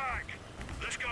attack! Let's go!